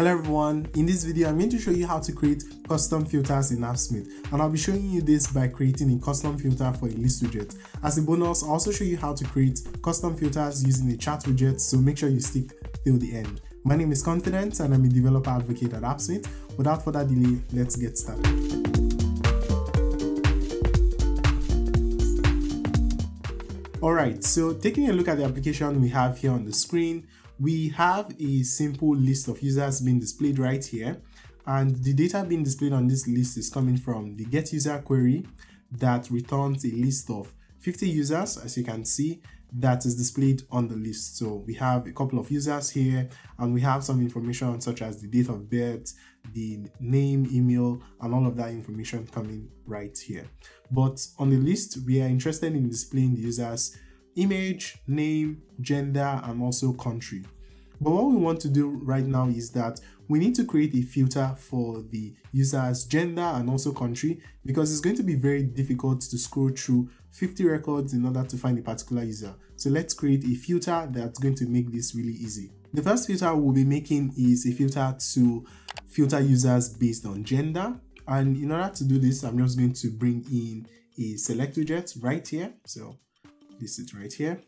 Hello everyone, in this video I'm going to show you how to create custom filters in AppSmith and I'll be showing you this by creating a custom filter for a list widget. As a bonus, I'll also show you how to create custom filters using a chart widget so make sure you stick till the end. My name is Confidence and I'm a developer advocate at AppSmith. Without further delay, let's get started. Alright, so taking a look at the application we have here on the screen, we have a simple list of users being displayed right here. And the data being displayed on this list is coming from the get user query that returns a list of 50 users as you can see that is displayed on the list. So we have a couple of users here and we have some information such as the date of birth the name email and all of that information coming right here. But on the list we are interested in displaying the users image, name, gender, and also country. But what we want to do right now is that we need to create a filter for the user's gender and also country because it's going to be very difficult to scroll through 50 records in order to find a particular user. So let's create a filter that's going to make this really easy. The first filter we'll be making is a filter to filter users based on gender. And in order to do this, I'm just going to bring in a select widget right here. So this it right here.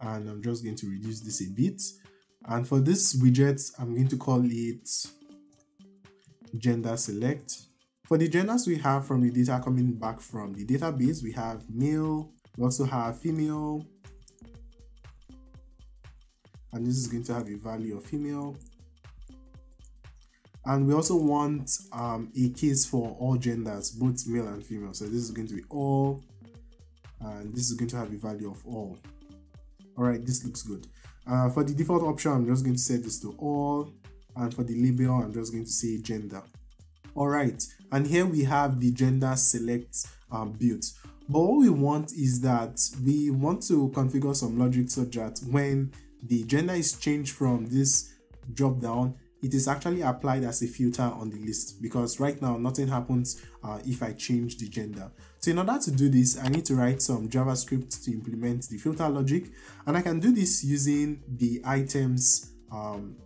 And I'm just going to reduce this a bit. And for this widget I'm going to call it gender select. For the genders we have from the data coming back from the database we have male we also have female. And this is going to have a value of female. And we also want um, a case for all genders both male and female. So this is going to be all and this is going to have a value of all. All right this looks good. Uh, for the default option i'm just going to set this to all and for the label i'm just going to say gender. All right and here we have the gender select um, built. But what we want is that we want to configure some logic so that when the gender is changed from this drop down it is actually applied as a filter on the list because right now nothing happens uh, if I change the gender. So in order to do this, I need to write some JavaScript to implement the filter logic and I can do this using the items um,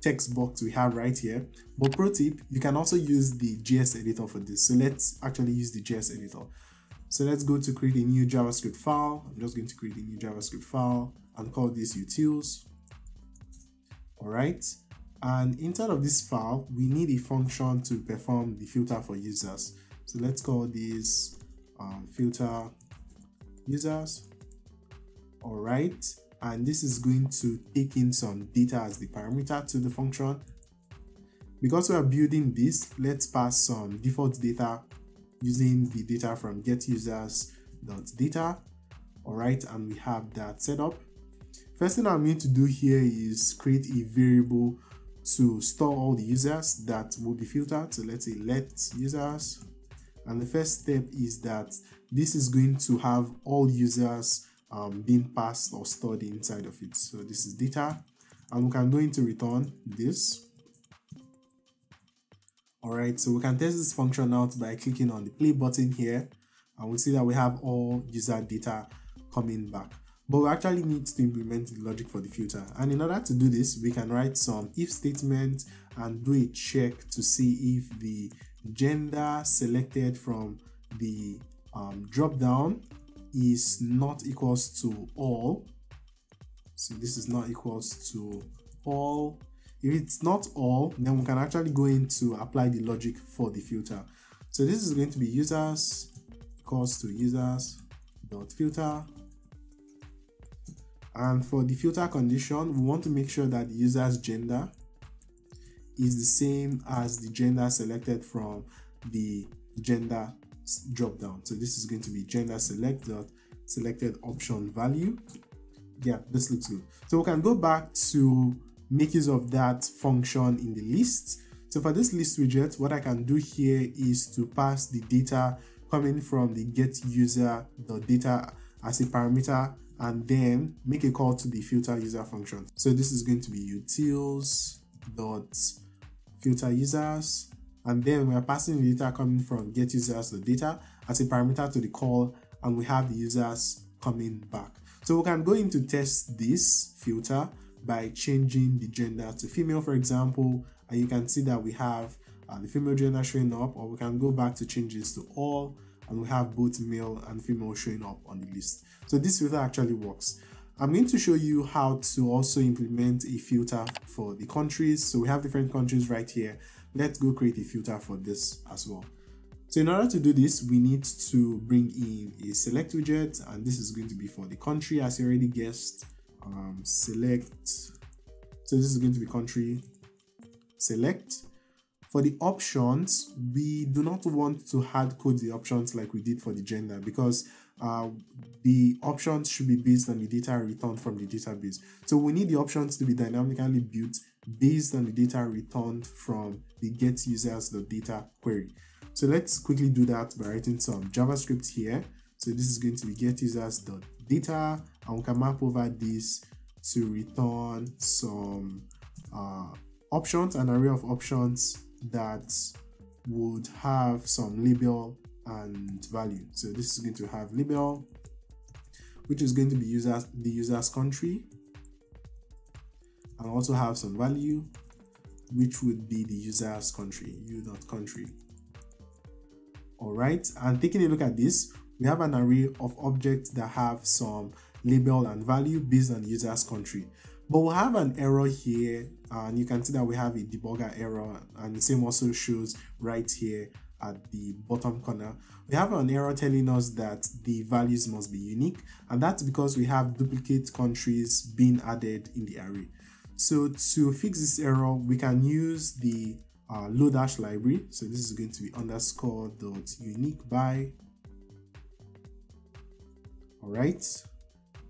text box we have right here. But pro tip, you can also use the JS editor for this. So let's actually use the JS editor. So let's go to create a new JavaScript file. I'm just going to create a new JavaScript file and call this utils. All right and inside of this file we need a function to perform the filter for users. So let's call this um, filter users. All right and this is going to take in some data as the parameter to the function. Because we are building this let's pass some default data using the data from get users data all right and we have that set up. First thing i'm going to do here is create a variable to store all the users that will be filtered. So let's say let users. And the first step is that this is going to have all users um, being passed or stored inside of it. So this is data and we can go into return this. Alright, so we can test this function out by clicking on the play button here and we see that we have all user data coming back but we actually need to implement the logic for the filter and in order to do this we can write some if statement and do a check to see if the gender selected from the um, drop down is not equals to all. So this is not equals to all. If it's not all then we can actually go in to apply the logic for the filter so this is going to be users equals to users dot filter and for the filter condition, we want to make sure that the user's gender is the same as the gender selected from the gender drop down. So this is going to be gender select dot selected option value. Yeah, this looks good. So we can go back to make use of that function in the list. So for this list widget, what I can do here is to pass the data coming from the get user data as a parameter and then make a call to the filter user function. So this is going to be utils dot filter users and then we are passing the data coming from get users the data as a parameter to the call and we have the users coming back. So we can go into test this filter by changing the gender to female, for example, and you can see that we have uh, the female gender showing up, or we can go back to changes to all, and we have both male and female showing up on the list. So this filter actually works. I'm going to show you how to also implement a filter for the countries. So we have different countries right here. Let's go create a filter for this as well. So in order to do this, we need to bring in a select widget, and this is going to be for the country, as you already guessed. Um, select. So this is going to be country select. For the options, we do not want to hard code the options like we did for the gender because uh, the options should be based on the data returned from the database. So we need the options to be dynamically built based on the data returned from the get users.data query. So let's quickly do that by writing some JavaScript here. So this is going to be get users.data and we can map over this to return some uh, options, an array of options that would have some label and value. So this is going to have label, which is going to be users the user's country, and also have some value, which would be the user's country, u.country. All right, and taking a look at this, we have an array of objects that have some label and value based on the user's country. But we'll have an error here, and you can see that we have a debugger error, and the same also shows right here at the bottom corner. We have an error telling us that the values must be unique, and that's because we have duplicate countries being added in the array. So to fix this error, we can use the uh, Lodash library. So this is going to be underscore dot unique by. All right.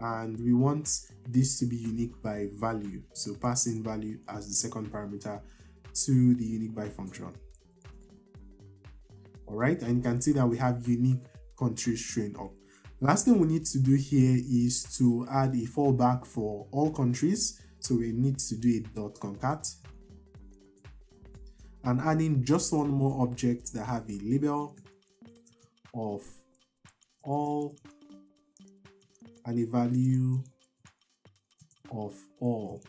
And we want this to be unique by value. So passing value as the second parameter to the unique by function. All right. And you can see that we have unique countries showing up. Last thing we need to do here is to add a fallback for all countries. So we need to do a dot concat and adding just one more object that have a label of all and a value of all.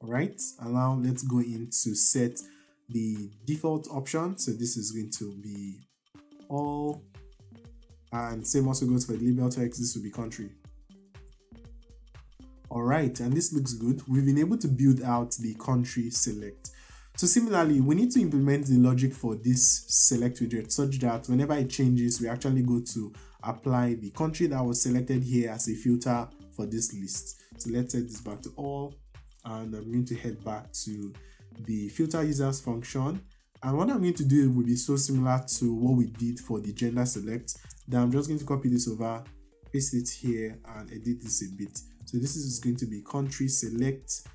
All right and now let's go into set the default option. So this is going to be all and same also goes for the label text. This will be country. All right and this looks good. We've been able to build out the country select. So similarly, we need to implement the logic for this select widget such that whenever it changes, we actually go to apply the country that was selected here as a filter for this list. So let's set this back to all and I'm going to head back to the filter users function. And what I'm going to do will be so similar to what we did for the gender select that I'm just going to copy this over, paste it here and edit this a bit. So this is going to be country select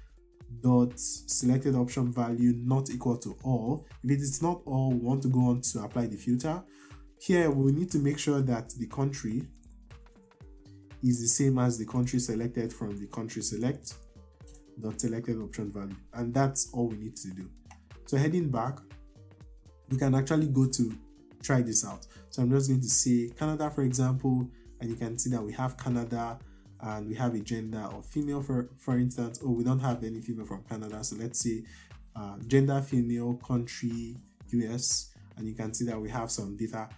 dot selected option value not equal to all. If it is not all, we want to go on to apply the filter. Here, we need to make sure that the country is the same as the country selected from the country select dot selected option value. And that's all we need to do. So heading back, we can actually go to try this out. So I'm just going to say Canada, for example, and you can see that we have Canada and we have a gender of female for for instance oh we don't have any female from canada so let's say uh, gender female country us and you can see that we have some data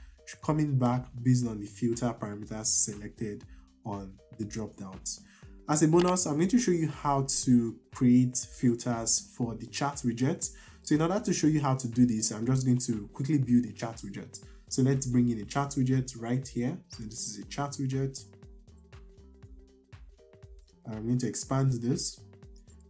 coming back based on the filter parameters selected on the drop downs as a bonus i'm going to show you how to create filters for the chart widget. So in order to show you how to do this i'm just going to quickly build a chart widget. So let's bring in a chart widget right here. So this is a chart widget. I'm going to expand this.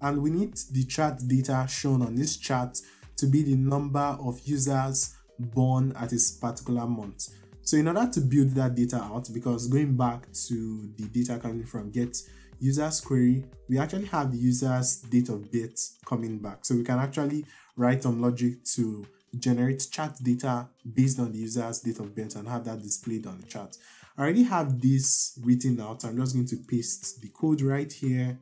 And we need the chart data shown on this chart to be the number of users born at this particular month. So in order to build that data out, because going back to the data coming from get users query, we actually have the user's date of birth coming back. So we can actually write some logic to generate chart data based on the user's date of birth and have that displayed on the chart. I already have this written out. I'm just going to paste the code right here.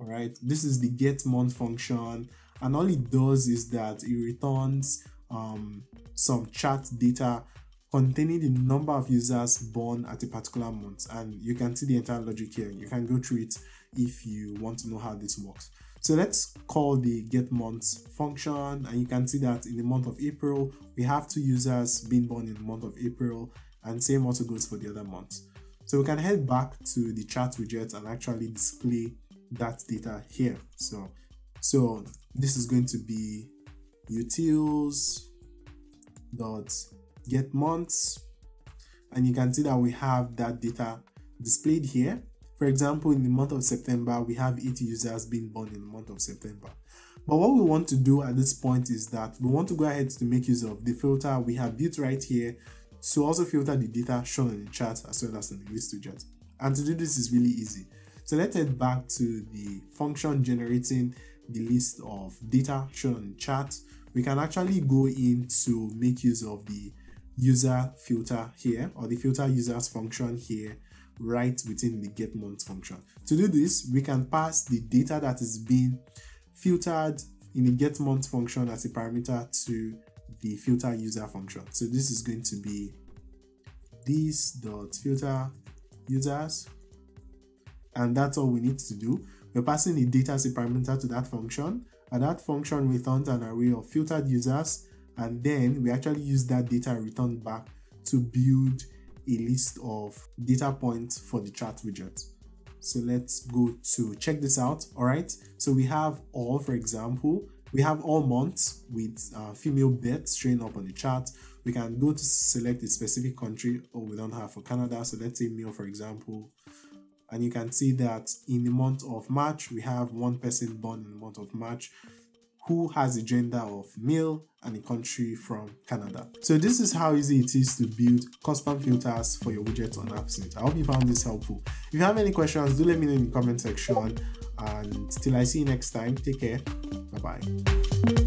All right, this is the get month function, and all it does is that it returns um, some chart data containing the number of users born at a particular month and you can see the entire logic here you can go through it if you want to know how this works. So let's call the get months function and you can see that in the month of April, we have two users being born in the month of April and same also goes for the other month. So we can head back to the chart widget and actually display that data here. So, so this is going to be utils dot get months and you can see that we have that data displayed here for example, in the month of September, we have 80 users being born in the month of September. But what we want to do at this point is that we want to go ahead to make use of the filter we have built right here to also filter the data shown in the chart as well as in the list widget. And to do this is really easy. So let's head back to the function generating the list of data shown in the chart. We can actually go in to make use of the user filter here or the filter users function here right within the get month function. To do this, we can pass the data that is being filtered in the get month function as a parameter to the filter user function. So this is going to be this dot filter users and that's all we need to do. We're passing the data as a parameter to that function and that function returns an array of filtered users and then we actually use that data returned back to build a list of data points for the chart widget. So let's go to check this out. All right. So we have all, for example, we have all months with uh, female births showing up on the chart. We can go to select a specific country or we don't have for Canada. So let's say male, for example. And you can see that in the month of March, we have one person born in the month of March who has a gender of male and a country from Canada. So this is how easy it is to build custom filters for your widget on AppSmith. I hope you found this helpful. If you have any questions, do let me know in the comment section. And till I see you next time, take care. Bye bye.